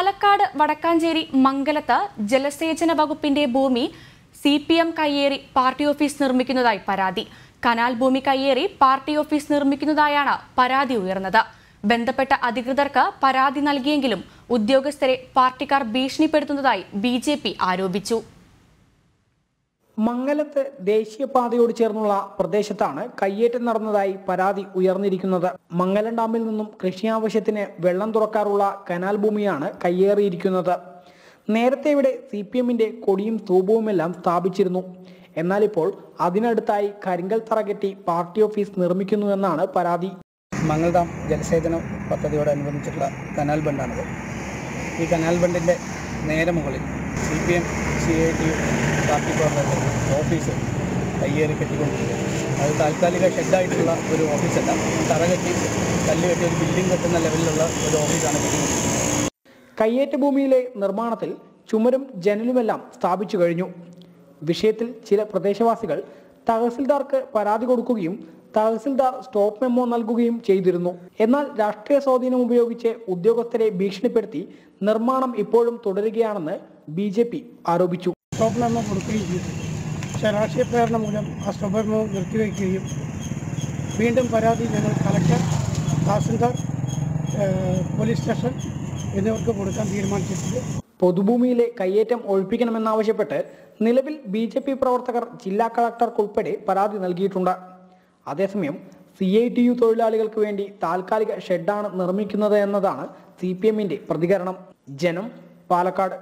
പാലക്കാട് വടക്കാഞ്ചേരി മംഗലത്ത് ജലസേചന വകുപ്പിന്റെ ഭൂമി സി പി എം കയ്യേറി പാർട്ടി ഓഫീസ് നിർമ്മിക്കുന്നതായി പരാതി. കനാൽ ഭൂമി കയ്യേറി പാർട്ടി ഓഫീസ് നിർമ്മിക്കുന്നതായാണ് പരാതി ഉയർന്നത്. ബന്ധപ്പെട്ട അധികൃതർക്ക് പരാതി നൽകിയെങ്കിലും ഉദ്യോഗസ്ഥരെ പാർട്ടിക്കാർ ഭീഷണിപ്പെടുത്തുന്നതായി ബി ആരോപിച്ചു. മംഗലത്ത് ദേശീയപാതയോട് ചേർന്നുള്ള പ്രദേശത്താണ് കയ്യേറ്റം നടന്നതായി പരാതി ഉയർന്നിരിക്കുന്നത്. മംഗലം ഡാമിൽ നിന്നും കൃഷി ആവശ്യത്തിന് വെള്ളം തുറക്കാറുള്ള കനാൽ ഭൂമിയാണ് കയ്യേറിയിരിക്കുന്നത്. നേരത്തെ ഇവിടെ സി പി എമ്മിന്റെ കൊടിയും സ്തൂപവുമെല്ലാം സ്ഥാപിച്ചിരുന്നു. എന്നാൽ ഇപ്പോൾ അതിനടുത്തായി കരിങ്കൽ തറ കെട്ടി പാർട്ടി ഓഫീസ് നിർമ്മിക്കുന്നുവെന്നാണ് പരാതി. മംഗൾദാം ജലസേചന പദ്ധതിയോടനുബന്ധിച്ചിട്ടുള്ള കനാൽ ബണ്ടാണിത്. ഈ കനാൽ ബണ്ടിന്റെ നേരെ മുകളിൽ C P M C I T പ്രവർത്തകർ ഓഫീസ് കയ്യേറി കെട്ടിക്കൊണ്ടിരിക്കുന്നത് അത് താൽക്കാലിക ഷെഡായിട്ടുള്ള ഒരു ഓഫീസല്ല തറ കെട്ടി കല്ല് കെട്ടി ഒരു ബിൽഡിംഗ് കെട്ടുന്ന ലെവലിലുള്ള ഒരു ഓഫീസാണ് കയ്യേറ്റ ഭൂമിയിലെ നിർമ്മാണത്തിൽ ചുമരും ജനലുമെല്ലാം സ്ഥാപിച്ചു കഴിഞ്ഞു. വിഷയത്തിൽ ചില പ്രദേശവാസികൾ തഹസിൽദാർക്ക് പരാതി കൊടുക്കുകയും തഹസിൽദാർ സ്റ്റോപ്പ് മെമ്മോ നൽകുകയും ചെയ്തിരുന്നു. എന്നാൽ രാഷ്ട്രീയ സ്വാധീനം ഉപയോഗിച്ച് ഉദ്യോഗസ്ഥരെ ഭീഷണിപ്പെടുത്തി നിർമ്മാണം ഇപ്പോഴും തുടരുകയാണെന്ന് ബി ആരോപിച്ചു. സ്റ്റോപ്പ് മെമ്മോ കൊടുക്കുകയും ചെയ്തു പക്ഷേ രാഷ്ട്രീയ പ്രേരണ മൂലം ആ സ്റ്റോപ്പ് മെമ്മോ നിർത്തിവെക്കുകയും വീണ്ടും പരാതി ഞങ്ങൾ കളക്ടർ തഹസിൽദാർ പോലീസ് സ്റ്റേഷൻ എന്നിവർക്ക് കൊടുക്കാൻ തീരുമാനിച്ചിട്ടുണ്ട്. പൊതുഭൂമിയിലെ കയ്യേറ്റം ഒഴിപ്പിക്കണമെന്നാവശ്യപ്പെട്ട് നിലവിൽ ബി ജെ പി പ്രവർത്തകർ ജില്ലാ കളക്ടർക്കുൾപ്പെടെ പരാതി നൽകിയിട്ടുണ്ട്. അതേസമയം സി ഐ ടി യു തൊഴിലാളികൾക്ക് വേണ്ടി താൽക്കാലിക ഷെഡാണ് നിർമ്മിക്കുന്നത് എന്നതാണ് സി പി എമ്മിന്റെ പ്രതികരണം. ജനം പാലക്കാട്.